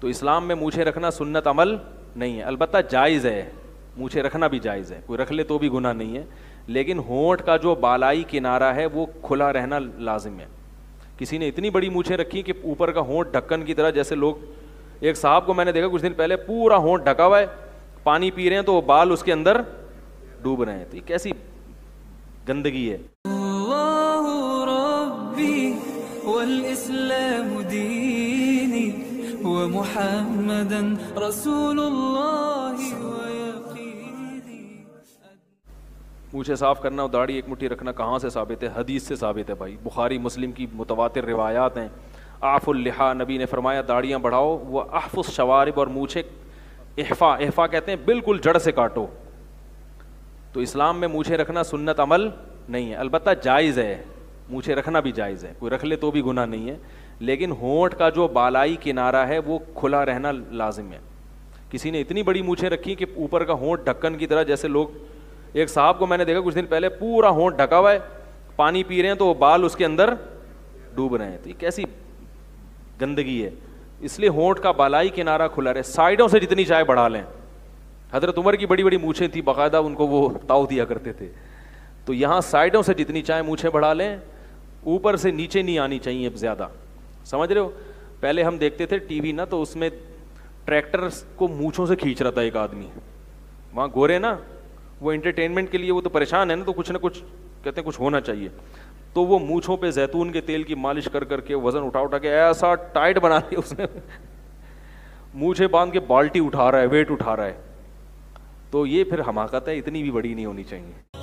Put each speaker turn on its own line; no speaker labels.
تو اسلام میں مونچھیں رکھنا سنت عمل نہیں ہے۔ البتہ جائز ہے۔ مونچھیں رکھنا بھی جائز ہے۔ کوئی رکھ لے تو بھی گناہ نہیں ہے۔ لیکن ہونٹ کا جو بالائی کنارہ ہے، وہ کھلا رہنا لازم ہے۔ کسی نے اتنی بڑی مونچھیں رکھی کہ اوپر کا ہونٹ ڈھکن کی طرح جیسے لوگ، ایک صاحب کو میں نے دیکھا کچھ دن پہلے، پورا ہونٹ ڈھکا ہوا ہے۔ پانی پی رہے ہیں تو وہ بال اس کے اندر ڈوب رہے ہیں۔ تو یہ کیسی گندگی ہے۔
الله ربي ومحمدا رسول الله ويقيني.
صاف کرنا اور داڑھی ایک مٹھی رکھنا کہاں سے ثابت ہے؟ حدیث سے ثابت ہے بھائی۔ بخاری مسلم کی متواتر روایات ہیں۔ آف الحا نبی نے فرمایا داڑیاں بڑھاؤ، وہ احف الشوارب اور مونچھیں احفا احفا کہتے ہیں بالکل جڑ سے کاٹو۔ تو اسلام میں مونچھیں رکھنا سنت عمل نہیں ہے، البتہ جائز ہے۔ مونچھیں رکھنا بھی جائز ہے، کوئی رکھ لے تو بھی گناہ نہیں ہے۔ لیکن ہونٹ کا جو بالائی کنارہ ہے وہ کھلا رہنا لازم ہے۔ کسی نے اتنی بڑی مونچھیں رکھی کہ اوپر کا ہونٹ ڈھکن کی طرح جیسے لوگ، ایک صاحب کو میں نے دیکھا کچھ دن پہلے پورا ہونٹ ڈھکا ہوا ہے، پانی پی رہے ہیں تو وہ بال اس کے اندر ڈوب رہے ہیں۔ تو یہ کیسی گندگی ہے۔ اس لیے ہونٹ کا بالائی کنارہ کھلا رہے۔ سائڈوں سے جتنی چائے بڑھا لیں۔ حضرت عمر کی بڑی بڑی مونچھیں تھیں، باقاعدہ ان کو وہ تاؤ دیا کرتے تھے۔ تو یہاں سائڈوں سے جتنی چائے مونچھیں بڑھا لیں، اوپر سے نیچے نہیں آنی چاہیے زیادہ۔ سمجھ رہے ہو؟ پہلے ہم دیکھتے تھے ٹی وی نا، تو اس میں ٹریکٹر کو مونچھوں سے کھینچ رہا تھا ایک آدمی۔ وہاں گورے نا، وہ انٹرٹینمنٹ کے لیے وہ تو پریشان ہے نا، تو کچھ نہ کچھ کہتے ہیں کچھ ہونا چاہیے۔ تو وہ مونچھوں پہ زیتون کے تیل کی مالش کر کر کے وزن اٹھا اٹھا کے ایسا ٹائٹ بنا دیا اس نے۔ مونچھے باندھ کے بالٹی اٹھا رہا ہے، ویٹ اٹھا رہا ہے۔ تو یہ پھر حماقت ہے، اتنی بھی بڑی نہیں ہونی چاہیے۔